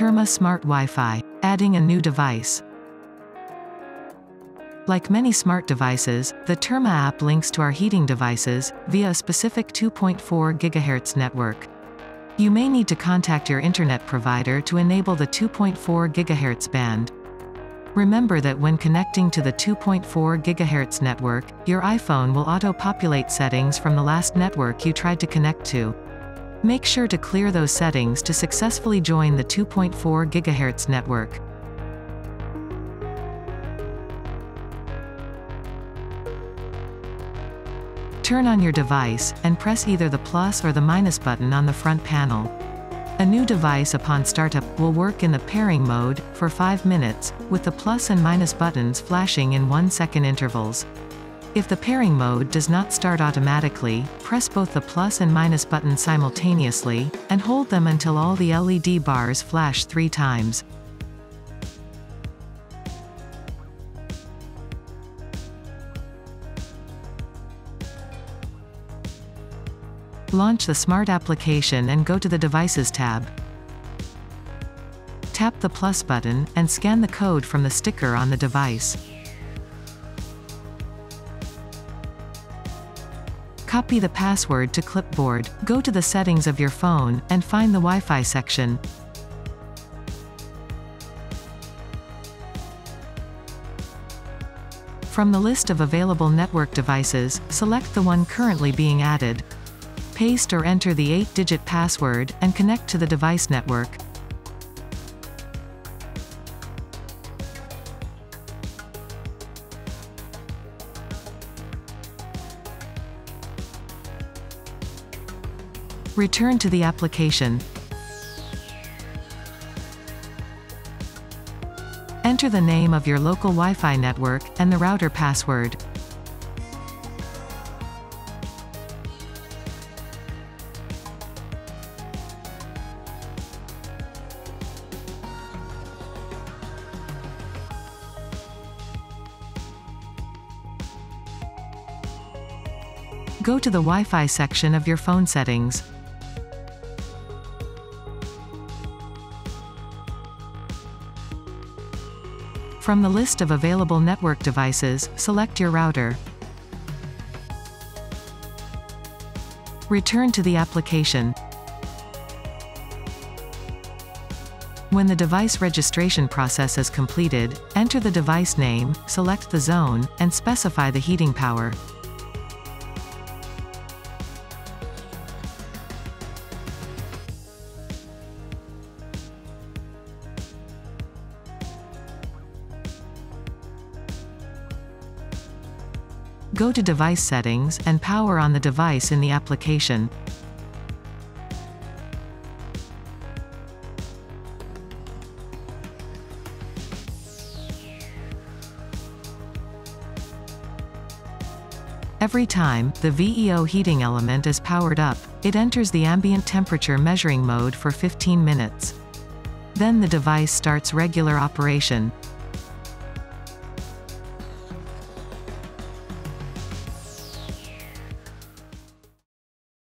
Terma Smart Wi-Fi. Adding a new device. Like many smart devices, the Terma app links to our heating devices, via a specific 2.4 GHz network. You may need to contact your internet provider to enable the 2.4 GHz band. Remember that when connecting to the 2.4 GHz network, your iPhone will auto-populate settings from the last network you tried to connect to. Make sure to clear those settings to successfully join the 2.4 GHz network. Turn on your device, and press either the plus or the minus button on the front panel. A new device upon startup will work in the pairing mode for 5 minutes, with the plus and minus buttons flashing in 1 second intervals. If the pairing mode does not start automatically, press both the plus and minus buttons simultaneously, and hold them until all the LED bars flash three times. Launch the Smart application and go to the Devices tab. Tap the plus button, and scan the code from the sticker on the device. Copy the password to clipboard, go to the settings of your phone, and find the Wi-Fi section. From the list of available network devices, select the one currently being added. Paste or enter the 8-digit password, and connect to the device network. Return to the application. Enter the name of your local Wi-Fi network, and the router password. Go to the Wi-Fi section of your phone settings. From the list of available network devices, select your router. Return to the application. When the device registration process is completed, enter the device name, select the zone, and specify the heating power. Go to Device Settings, and power on the device in the application. Every time, the VEO heating element is powered up, it enters the ambient temperature measuring mode for 15 minutes. Then the device starts regular operation.